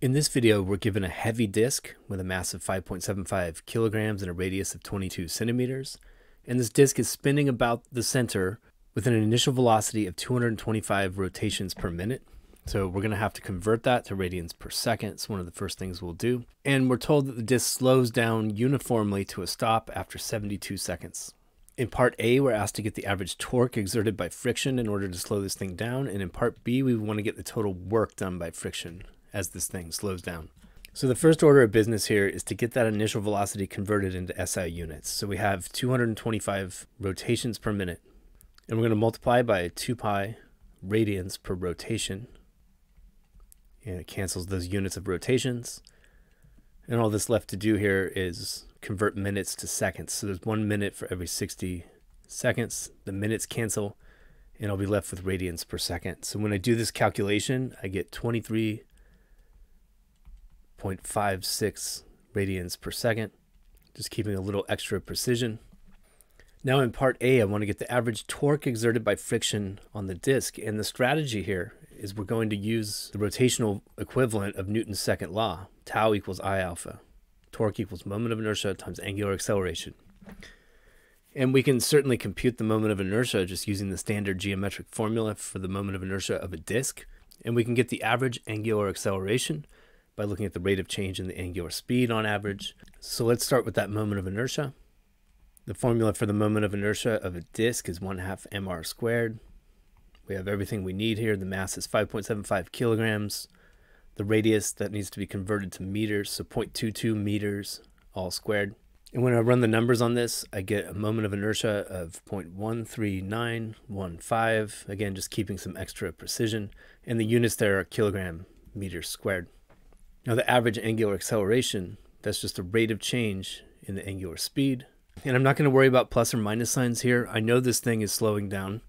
In this video, we're given a heavy disk with a mass of 5.75 kilograms and a radius of 22 centimeters. And this disk is spinning about the center with an initial velocity of 225 rotations per minute. So we're going to have to convert that to radians per second. It's one of the first things we'll do. And we're told that the disk slows down uniformly to a stop after 72 seconds. In part A, we're asked to get the average torque exerted by friction in order to slow this thing down. And in part B, we want to get the total work done by friction as this thing slows down. So the first order of business here is to get that initial velocity converted into SI units. So we have 225 rotations per minute. And we're going to multiply by 2 pi radians per rotation. And it cancels those units of rotations. And all that's left to do here is convert minutes to seconds. So there's one minute for every 60 seconds. The minutes cancel, and I'll be left with radians per second. So when I do this calculation, I get 23.56 radians per second, just keeping a little extra precision. Now in part A, I want to get the average torque exerted by friction on the disk. And the strategy here is we're going to use the rotational equivalent of Newton's second law, tau equals I alpha torque equals moment of inertia times angular acceleration. And we can certainly compute the moment of inertia just using the standard geometric formula for the moment of inertia of a disk. And we can get the average angular acceleration by looking at the rate of change in the angular speed on average. So let's start with that moment of inertia. The formula for the moment of inertia of a disk is 1 half mr squared. We have everything we need here. The mass is 5.75 kilograms the radius that needs to be converted to meters, so 0.22 meters all squared. And when I run the numbers on this, I get a moment of inertia of 0.13915. Again, just keeping some extra precision. And the units there are kilogram meters squared. Now the average angular acceleration, that's just the rate of change in the angular speed. And I'm not going to worry about plus or minus signs here. I know this thing is slowing down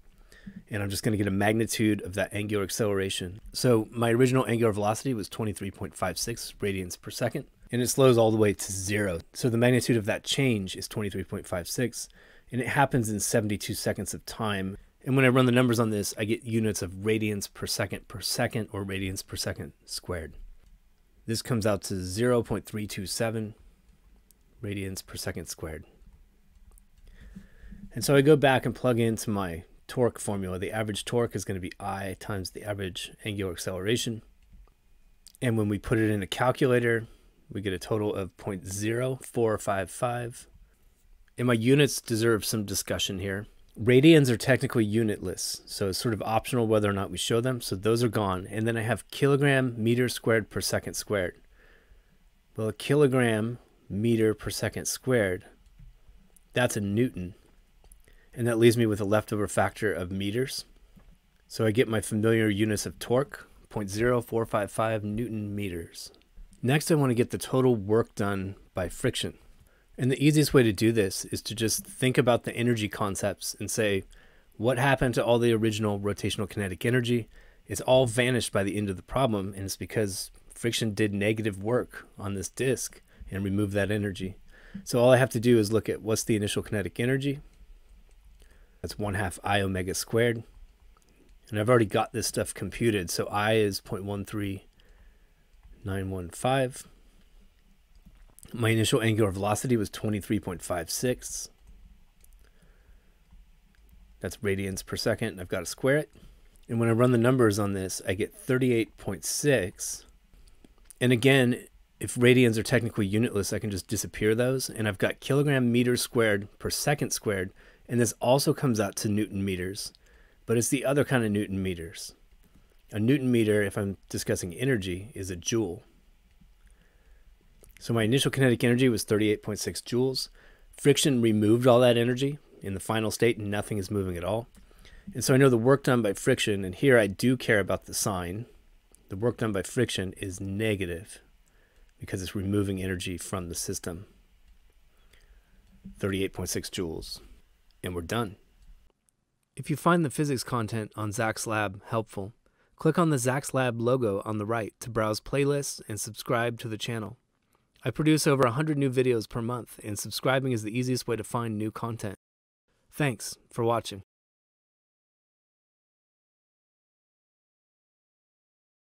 and I'm just going to get a magnitude of that angular acceleration. So my original angular velocity was 23.56 radians per second, and it slows all the way to zero. So the magnitude of that change is 23.56, and it happens in 72 seconds of time. And when I run the numbers on this, I get units of radians per second per second or radians per second squared. This comes out to 0.327 radians per second squared. And so I go back and plug into my torque formula, the average torque is going to be I times the average angular acceleration. And when we put it in a calculator, we get a total of 0.0455. And my units deserve some discussion here. Radians are technically unitless, so it's sort of optional whether or not we show them. So those are gone. And then I have kilogram meter squared per second squared. Well, a kilogram meter per second squared, that's a Newton. And that leaves me with a leftover factor of meters. So I get my familiar units of torque, 0.0455 Newton meters. Next, I want to get the total work done by friction. And the easiest way to do this is to just think about the energy concepts and say, what happened to all the original rotational kinetic energy? It's all vanished by the end of the problem, and it's because friction did negative work on this disk and removed that energy. So all I have to do is look at what's the initial kinetic energy, that's 1 half I omega squared. And I've already got this stuff computed. So I is 0.13915. My initial angular velocity was 23.56. That's radians per second. I've got to square it. And when I run the numbers on this, I get 38.6. And again, if radians are technically unitless, I can just disappear those. And I've got kilogram meters squared per second squared, and this also comes out to Newton meters, but it's the other kind of Newton meters. A Newton meter, if I'm discussing energy, is a joule. So my initial kinetic energy was 38.6 joules. Friction removed all that energy. In the final state, nothing is moving at all. And so I know the work done by friction, and here I do care about the sign. The work done by friction is negative because it's removing energy from the system. 38.6 joules and we're done. If you find the physics content on Zak's Lab helpful, click on the Zak's Lab logo on the right to browse playlists and subscribe to the channel. I produce over 100 new videos per month, and subscribing is the easiest way to find new content. Thanks for watching.